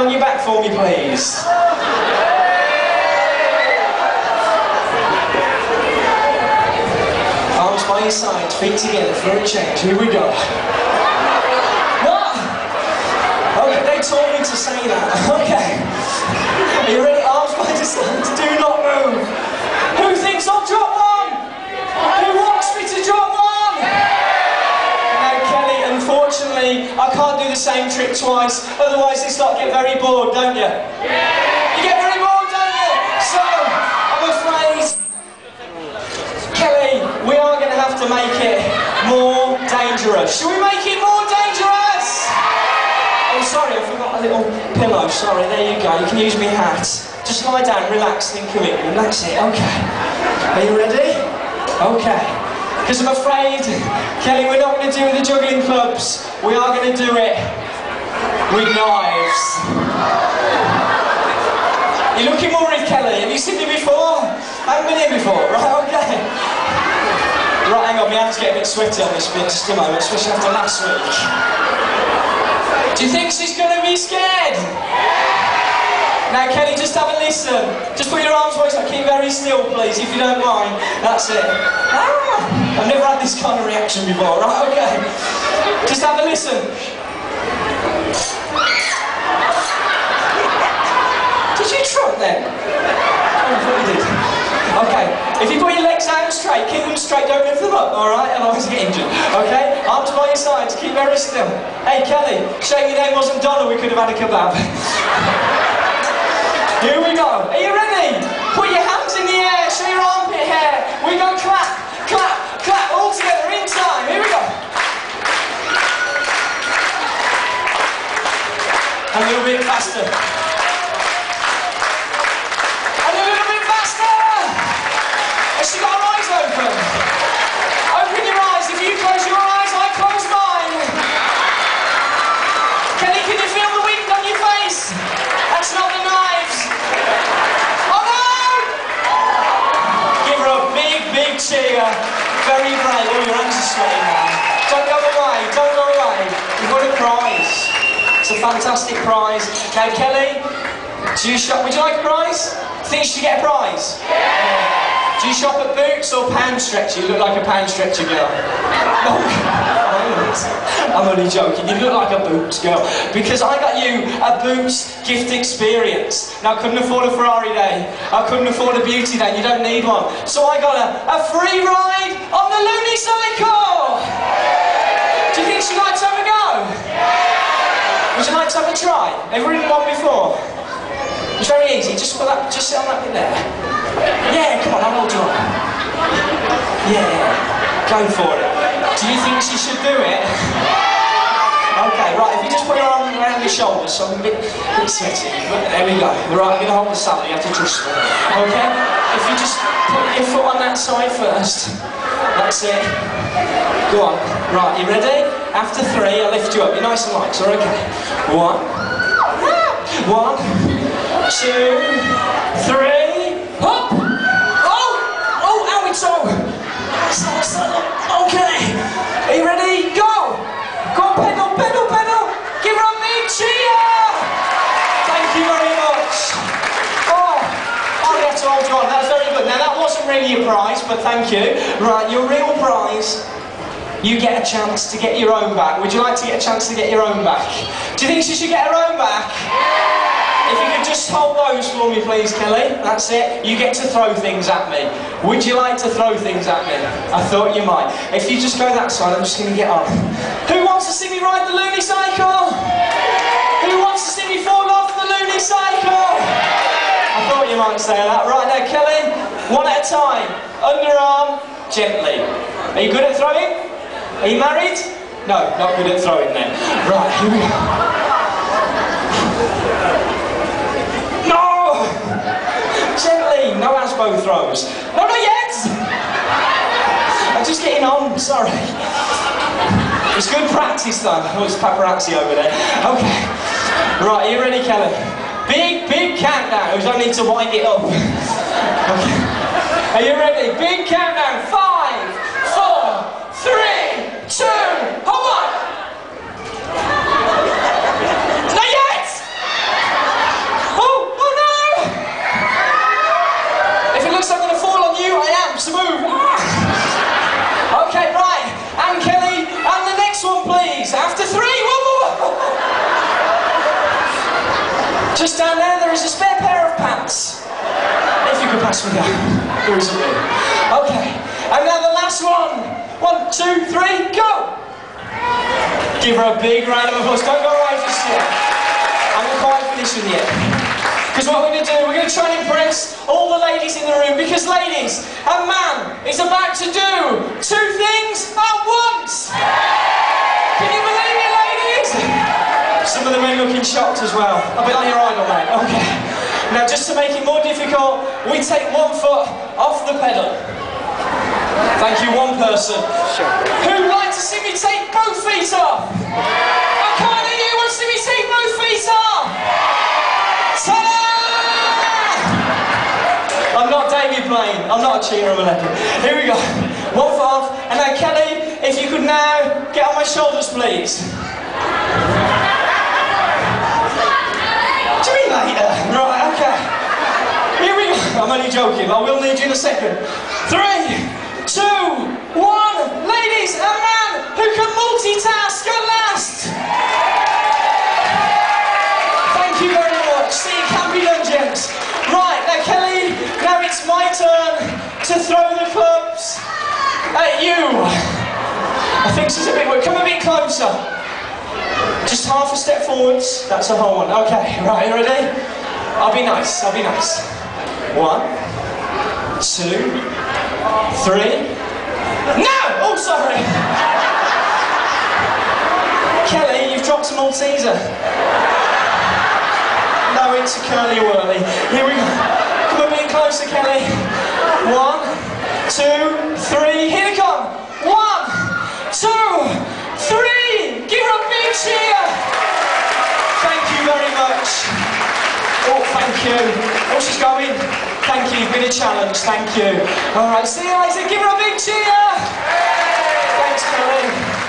on your back for me, please. Arms by your side, feet together for a change. Here we go. What? Okay, they told me to say that. Okay. Do the same trick twice. Otherwise, they start get very bored, don't you? You get very bored, don't you? So, I'm afraid, Kelly, we are going to have to make it more dangerous. Should we make it more dangerous? Oh, sorry, I forgot a little pillow. Sorry, there you go. You can use my hat. Just lie down, relax, think of it. Relax it. Okay. Are you ready? Okay. Because I'm afraid, Kelly, we're not going to do the juggling. We are going to do it with knives. You're looking more worried, Kelly. Have you seen me before? I haven't been here before. Right, okay. Right, hang on. My hands get a bit sweaty on this bit. Just a moment, especially after last week. Do you think she's going to be scared? Now, Kelly, just have a listen. Just put your arms wide up. Keep very still, please, if you don't mind. That's it. Ah, I've never had this kind of reaction before. Right, okay. Just have a listen. Did you trot then? Oh, I thought you did. Okay, if you put your legs out straight, keep them straight, don't lift them up, alright? Otherwise you get injured. Okay? Arms by your sides, keep very still. Hey Kelly, shame your name wasn't Donna, we could have had a kebab. Here we go. Are you ready? Put your hands in the air, show your armpit hair. We go clap, clap, clap, all together in time. Here we go. A little bit faster. A little bit faster. Has she got her eyes open? Open your eyes. If you close your eyes, I close mine. Kelly, can you feel the wind on your face? That's not the knives. Oh no! Give her a big, big cheer. Very brave. Oh, your hands are sweating now. Don't go away. Don't go away. You've got a prize. It's a fantastic prize. Now, Kelly, do you? Would you like a prize? Think you should get a prize? Do you shop at Boots or Poundstretcher? You look like a Poundstretcher girl. I'm only joking. You look like a Boots girl because I got you a Boots gift experience. Now, I couldn't afford a Ferrari day. I couldn't afford a beauty day. You don't need one. So I got a, a free ride on the Looney Cycle. Do you think she'd like to have a go? Would you like to have a try? Ever ridden one before? It's very easy. Just that. Just sit on that bit there. Yeah, come on, I'll hold you up. Yeah, go for it. Do you think she should do it? Okay, right, if you just put your arm around your shoulders, so I'm a bit, bit sweaty. But there we go. Right, I'm going to hold the saddle, you have to trust me. Okay? If you just put your foot on that side first. That's it. Go on. Right, you ready? After three, I'll lift you up. You're nice and light, so okay. One. One. Two. Three. Pedal, pedal, pedal! Give her a big cheer! Thank you very much. Oh, oh, that's all gone. That's very good. Now, that wasn't really a prize, but thank you. Right, your real prize you get a chance to get your own back. Would you like to get a chance to get your own back? Do you think she should get her own back? If you could just hold those for me, please, Kelly. That's it. You get to throw things at me. Would you like to throw things at me? I thought you might. If you just go that side, I'm just going to get on. Who Thought you say that. Right now, Kelly, one at a time. Underarm, gently. Are you good at throwing? Are you married? No, not good at throwing then. Right, here we go. No! Gently, no asbo throws. No, not yet! I'm just getting on, sorry. It's good practice though. Oh, it's paparazzi over there. Okay. Right, are you ready, Kelly? Big, big countdown. We don't need to wind it up. Okay. Are you ready? Big countdown. Five, four, three, two, hold on! Not yet! Just down there, there is a spare pair of pants. If you could pass me that. There isn't really. Okay. And now the last one. One, two, three, go! Give her a big round of applause. Don't go away just yet. I'm not quite finished with you. Because what we're going to do, we're going to try and impress all the ladies in the room. Because, ladies, a man is about to do two things at once. Can you believe of the men looking shocked as well. A bit like your idol, mate. Okay. Now, just to make it more difficult, we take one foot off the pedal. Thank you, one person. Sure. Who'd like to see me take both feet off? I can't hear you. Want to see me take both feet off? Ta-da! I'm not David Blaine. I'm not a cheater. I'm a leopard. Here we go. One foot off. And now, Kelly, if you could now get on my shoulders, please. Later? Right, okay. Here we go. I'm only joking. I will need you in a second. Three, two, one. Ladies, a man who can multitask at last. Thank you very much. See, it can be done, gents. Right, now Kelly, now it's my turn to throw the clubs at you. I think she's a bit weird. Come a bit closer. Just half a step forwards. That's a whole one. Okay, right, you ready? I'll be nice. I'll be nice. One, two, three. No! Oh, sorry. Kelly, you've dropped a Malteser. No, it's a Curly Wurly. Here we go. Come a bit closer, Kelly. One, two, three. Here they come. One, two, three. Give her a big cheer. Oh, thank you. Oh, she's going. Thank you. You've been a challenge. Thank you. All right. See you Isaac. Give her a big cheer. Thanks, Colin.